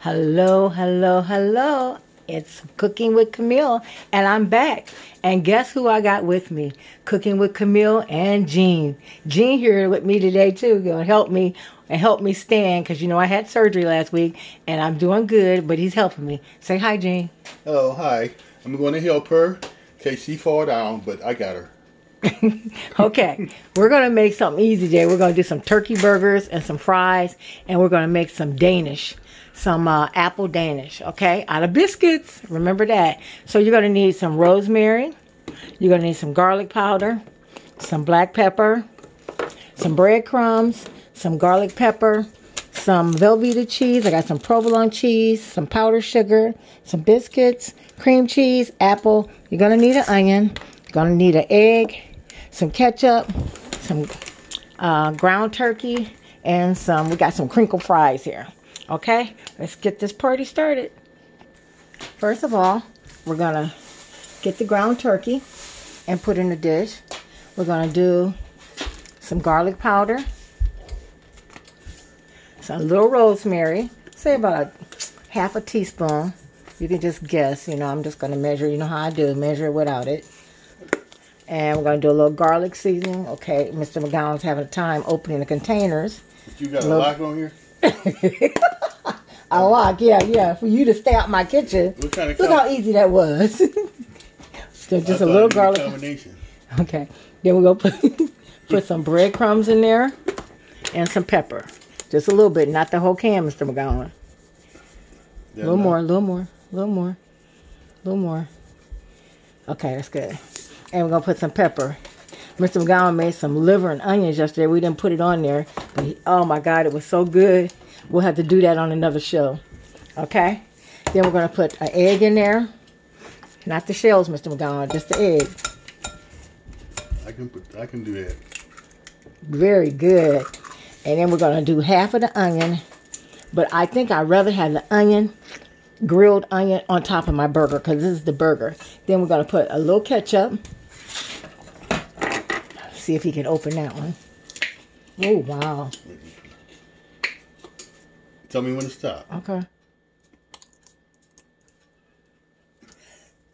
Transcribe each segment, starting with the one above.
Hello, hello, hello. It's Cooking with Camille, and I'm back. And guess who I got with me? Cooking with Camille and Jean. Jean here with me today too, gonna help me and help me stand because you know I had surgery last week and I'm doing good, but he's helping me. Say hi, Jean. Oh, hi. I'm going to help her in case she fall down, but I got her. okay, we're gonna make something easy today. We're gonna do some turkey burgers and some fries, and we're gonna make some Danish, some uh, apple Danish. Okay, out of biscuits. Remember that. So you're gonna need some rosemary. You're gonna need some garlic powder, some black pepper, some breadcrumbs, some garlic pepper, some Velveeta cheese. I got some provolone cheese, some powdered sugar, some biscuits, cream cheese, apple. You're gonna need an onion. You're gonna need an egg some ketchup, some uh, ground turkey, and some, we got some crinkle fries here. Okay, let's get this party started. First of all, we're gonna get the ground turkey and put in a dish. We're gonna do some garlic powder, some little rosemary, say about a half a teaspoon. You can just guess, you know, I'm just gonna measure, you know how I do, measure without it. And we're going to do a little garlic seasoning. Okay, Mr. McGowan's having a time opening the containers. But you got a, a lock on here? a lock, yeah, yeah. For you to stay out my kitchen. What kind of Look how easy that was. so just a little garlic. Combination. Okay. Then we're going to put, put some breadcrumbs in there and some pepper. Just a little bit, not the whole can, Mr. McGowan. A little more, a little more, a little more, a little more. Okay, that's good and we're gonna put some pepper. Mr. McGowan made some liver and onions yesterday. We didn't put it on there, but he, oh my God, it was so good. We'll have to do that on another show. Okay. Then we're gonna put an egg in there, not the shells, Mr. McGowan, just the egg. I can put. I can do that. Very good. And then we're gonna do half of the onion, but I think I'd rather have the onion grilled onion on top of my burger because this is the burger. Then we're going to put a little ketchup. See if he can open that one. Oh, wow. Tell me when to stop. Okay.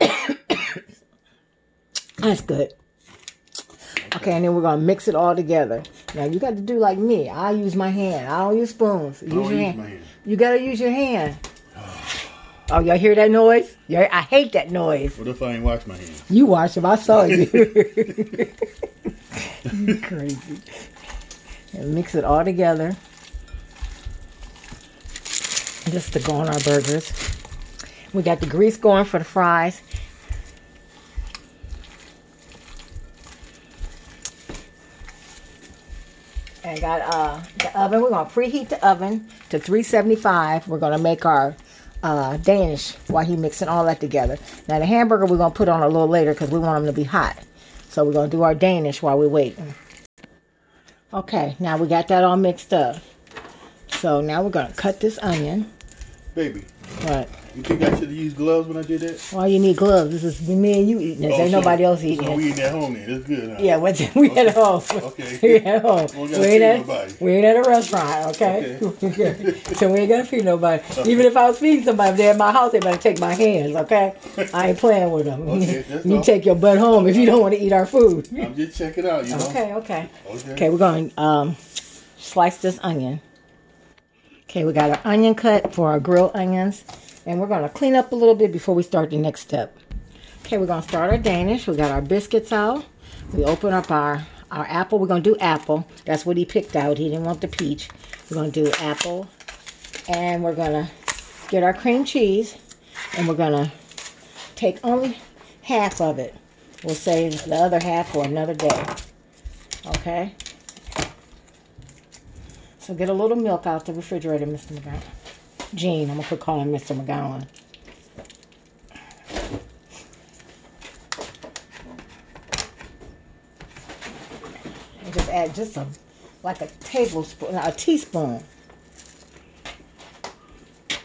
That's good. Okay, and then we're gonna mix it all together. Now you got to do like me. I use my hand. I don't use spoons. Use your hand. hand. You gotta use your hand. Oh, y'all hear that noise? Yeah, I hate that noise. What if I ain't wash my hands? You wash them. I saw you. you crazy. And mix it all together. Just to go on our burgers. We got the grease going for the fries. And got uh, the oven. We're going to preheat the oven to 375. We're going to make our uh, Danish while he mixing all that together. Now the hamburger we're going to put on a little later because we want them to be hot. So we're going to do our Danish while we wait. Okay, now we got that all mixed up. So now we're going to cut this onion. Baby. What? You think I should have used gloves when I did that? Why you need gloves? This is me and you eating this. Oh, ain't so, nobody else eating so it. we eating at home then. That's good. Huh? Yeah, what's we okay. at home. Okay. we at home. We, we ain't at nobody. we ain't at a restaurant. Okay. okay. so we ain't gonna feed nobody. Okay. Even if I was feeding somebody, if they're at my house, they better take my hands. Okay. I ain't playing with them. Okay, you all. take your butt home if you don't want to eat our food. I'm just checking out. You know. Okay. Okay. Okay. Okay. We're going to um, slice this onion. Okay, we got our onion cut for our grilled onions. And we're going to clean up a little bit before we start the next step. Okay, we're going to start our Danish. We got our biscuits out. We open up our, our apple. We're going to do apple. That's what he picked out. He didn't want the peach. We're going to do apple. And we're going to get our cream cheese. And we're going to take only half of it. We'll save the other half for another day. Okay? So get a little milk out the refrigerator, Mr. McGrath. Gene. I'm going to put call him Mr. McGowan. And just add just a, like a tablespoon, a teaspoon.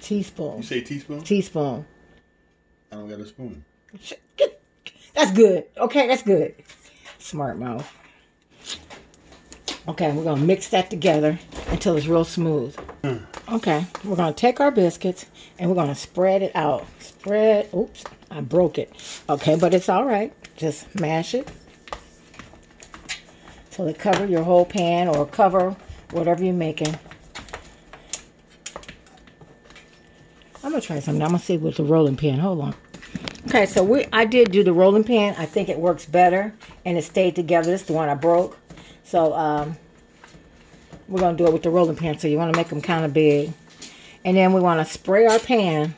Teaspoon. You say teaspoon? Teaspoon. I don't got a spoon. That's good. Okay, that's good. Smart mouth. Okay, we're going to mix that together until it's real smooth. Okay, we're gonna take our biscuits and we're gonna spread it out. Spread, oops, I broke it. Okay, but it's all right. Just mash it till it cover your whole pan or cover whatever you're making. I'm gonna try something. I'm gonna see with the rolling pin. Hold on. Okay, so we I did do the rolling pin. I think it works better and it stayed together. This is the one I broke. So um, we're going to do it with the rolling pin. So you want to make them kind of big. And then we want to spray our pan.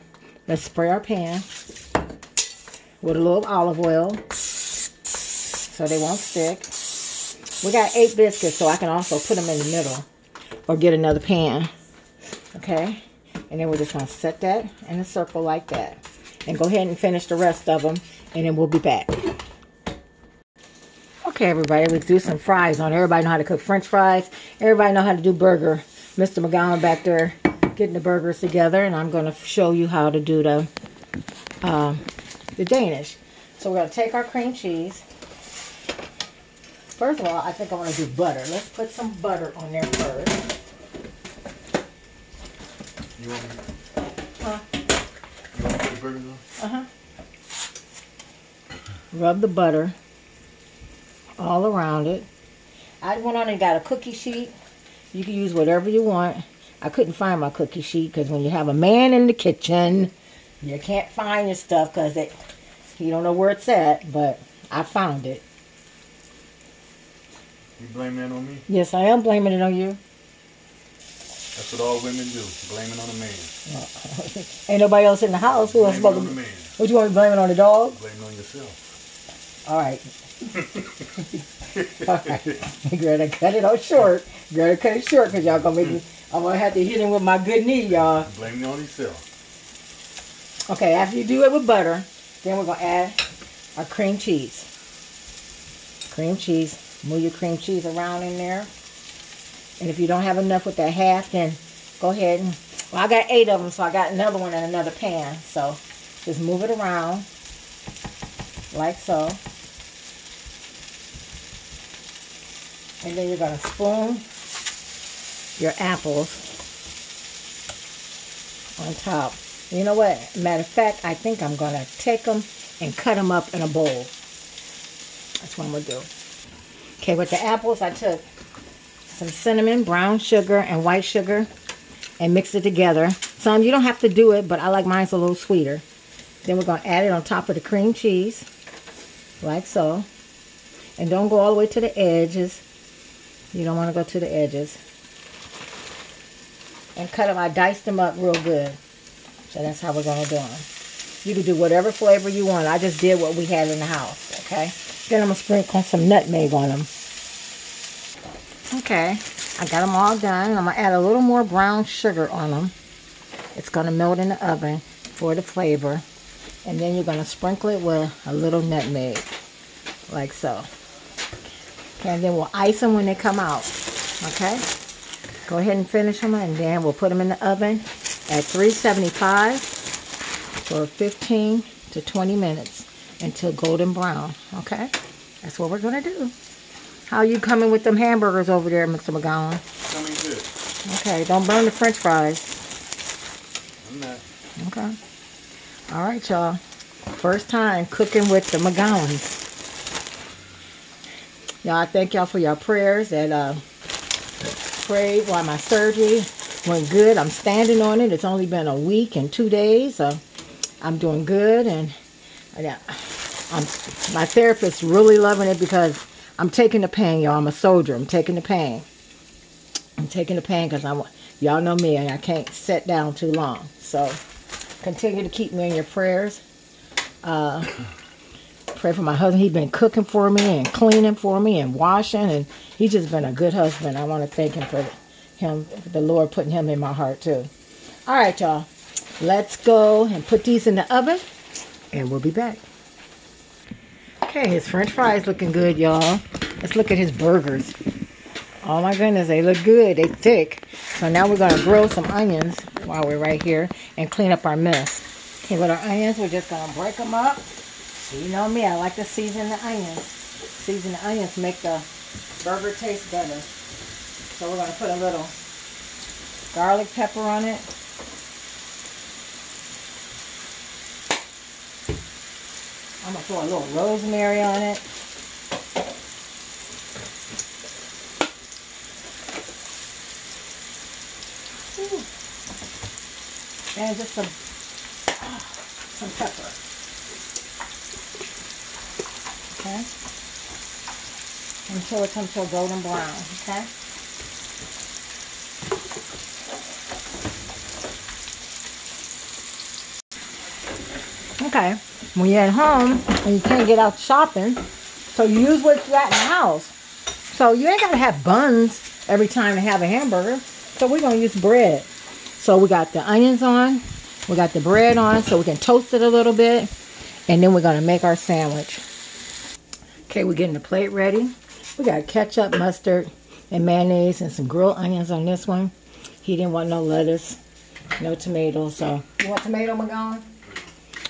Let's spray our pan with a little olive oil so they won't stick. We got eight biscuits, so I can also put them in the middle or get another pan. Okay? And then we're just going to set that in a circle like that. And go ahead and finish the rest of them, and then we'll be back. Okay, everybody, let's do some fries on. Everybody know how to cook french fries. Everybody know how to do burger. Mr. McGowan back there getting the burgers together, and I'm going to show you how to do the, uh, the Danish. So we're going to take our cream cheese. First of all, I think I want to do butter. Let's put some butter on there first. You want me? Huh? You want me to put the burgers on? Uh-huh. Rub the butter all around it. I went on and got a cookie sheet. You can use whatever you want. I couldn't find my cookie sheet because when you have a man in the kitchen, you can't find your stuff because it you don't know where it's at. But I found it. You blame that on me? Yes, I am blaming it on you. That's what all women do, blaming on a man. Ain't nobody else in the house. Who else Blame it supposed on to? the man. What you want me blaming on the dog? Blame it on yourself. All right. Right. Greta, cut it off short. Greta, cut it short because y'all gonna make me. I'm gonna have to hit him with my good knee, y'all. Blame it on yourself. Okay, after you do it with butter, then we're gonna add our cream cheese. Cream cheese. Move your cream cheese around in there. And if you don't have enough with that half, then go ahead and. Well, I got eight of them, so I got another one in another pan. So just move it around like so. And then you're gonna spoon your apples on top. You know what? Matter of fact, I think I'm going to take them and cut them up in a bowl. That's what I'm going to do. Okay, with the apples, I took some cinnamon, brown sugar, and white sugar and mixed it together. Some, you don't have to do it, but I like mine's a little sweeter. Then we're going to add it on top of the cream cheese, like so. And don't go all the way to the edges. You don't want to go to the edges. And cut them, I diced them up real good. So that's how we're going to do them. You can do whatever flavor you want. I just did what we had in the house, okay? Then I'm going to sprinkle some nutmeg on them. Okay, I got them all done. I'm going to add a little more brown sugar on them. It's going to melt in the oven for the flavor. And then you're going to sprinkle it with a little nutmeg, like so. And then we'll ice them when they come out, okay? Go ahead and finish them, and then we'll put them in the oven at 375 for 15 to 20 minutes until golden brown. Okay, that's what we're gonna do. How you coming with them hamburgers over there, Mr. McGowan? Coming good. Okay, don't burn the French fries. I'm not. Okay. All right, y'all. First time cooking with the McGowans. Y'all, I thank y'all for your prayers and uh, prayed while my surgery went good. I'm standing on it. It's only been a week and two days. So I'm doing good, and yeah, I'm, my therapist's really loving it because I'm taking the pain, y'all. I'm a soldier. I'm taking the pain. I'm taking the pain because I want y'all know me, and I can't sit down too long. So continue to keep me in your prayers. Uh, pray for my husband. He's been cooking for me and cleaning for me and washing, and he's just been a good husband. I want to thank him for him, the Lord putting him in my heart too. All right, y'all. Let's go and put these in the oven, and we'll be back. Okay, his French fries looking good, y'all. Let's look at his burgers. Oh my goodness, they look good. They thick. So now we're gonna grill some onions while we're right here and clean up our mess. Okay, with our onions, we're just gonna break them up. You know me, I like to season the onions. Season the onions make the burger taste better. So we're gonna put a little garlic pepper on it. I'm gonna throw a little rosemary on it. Ooh. And just some ah, some pepper. Okay. Until it comes to a golden brown. Okay. Okay. When you're at home and you can't get out shopping, so you use what you got in the house. So you ain't gotta have buns every time to have a hamburger. So we're gonna use bread. So we got the onions on, we got the bread on, so we can toast it a little bit, and then we're gonna make our sandwich. Okay, we're getting the plate ready. We got ketchup, mustard, and mayonnaise, and some grilled onions on this one. He didn't want no lettuce, no tomatoes, so you want tomato, McGowan?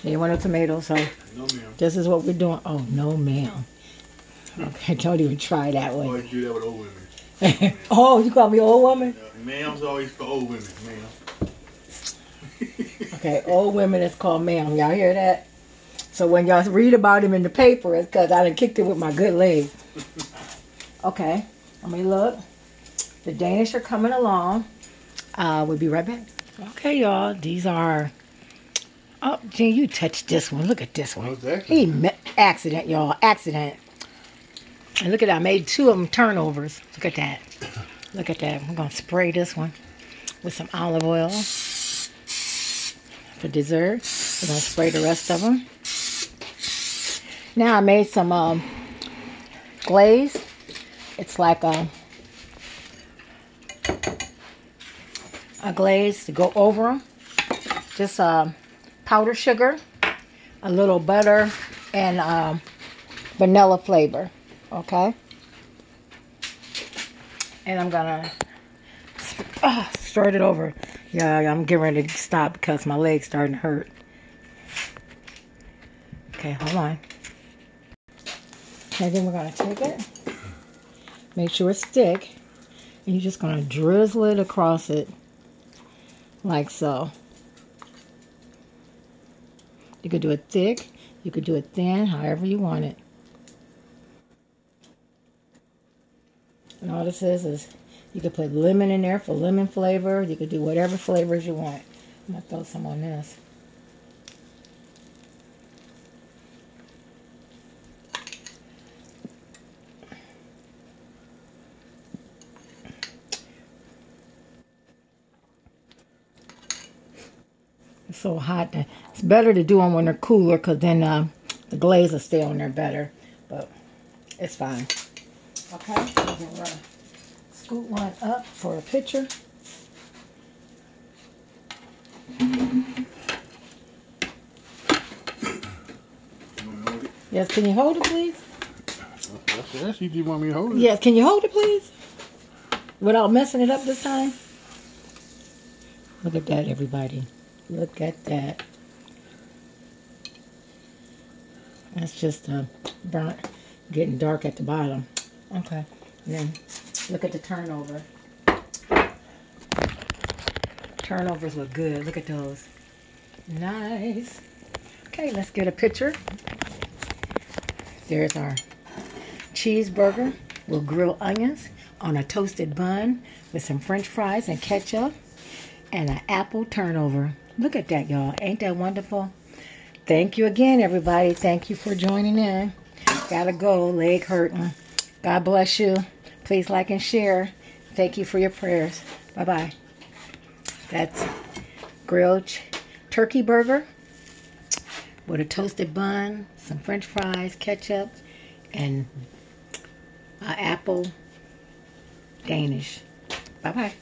You want no tomato, so No, ma'am. this is what we're doing. Oh no, ma'am. Okay, don't even try that way. Always do that with old women. oh, you call me old woman? Uh, ma'am's always for old women, ma'am. Okay, old women is called ma'am. Y'all hear that? So when y'all read about him in the paper, it's because I done kicked it with my good leg. Okay, let me look. The Danish are coming along. Uh, we'll be right back. Okay, y'all. These are. Oh, Gene, you touched this one. Look at this one. What's that? He met accident, y'all. Accident. And look at that. I made two of them turnovers. Look at that. Look at that. I'm gonna spray this one with some olive oil for dessert. We're gonna spray the rest of them. Now I made some um, glaze. It's like a a glaze to go over them. Just um, powdered sugar, a little butter, and um, vanilla flavor. Okay. And I'm gonna uh, start it over. Yeah, I'm getting ready to stop because my leg's starting to hurt. Okay, hold on. And then we're gonna take it, make sure it's thick, and you're just gonna drizzle it across it like so. You could do it thick, you could do it thin, however you want it. And all this is is you could put lemon in there for lemon flavor. You could do whatever flavors you want. I'm gonna throw some on this. So hot. that- It's better to do them when they're cooler because then uh, the glaze will stay on there better. But it's fine. Okay, we're gonna scoot one up for a picture. You want me to hold it? Yes, can you hold it, please? That's you just want me to hold it? Yes, can you hold it, please? Without messing it up this time. Look at that, everybody. Look at that. That's just uh, burnt, getting dark at the bottom. Okay. And then look at the turnover. Turnovers look good. Look at those. Nice. Okay, let's get a picture. There's our cheeseburger with grilled onions on a toasted bun with some french fries and ketchup and an apple turnover. Look at that, y'all. Ain't that wonderful? Thank you again, everybody. Thank you for joining in. Gotta go. Leg hurting. God bless you. Please like and share. Thank you for your prayers. Bye bye. That's grilled turkey burger with a toasted bun, some french fries, ketchup, and uh, apple Danish. Bye bye.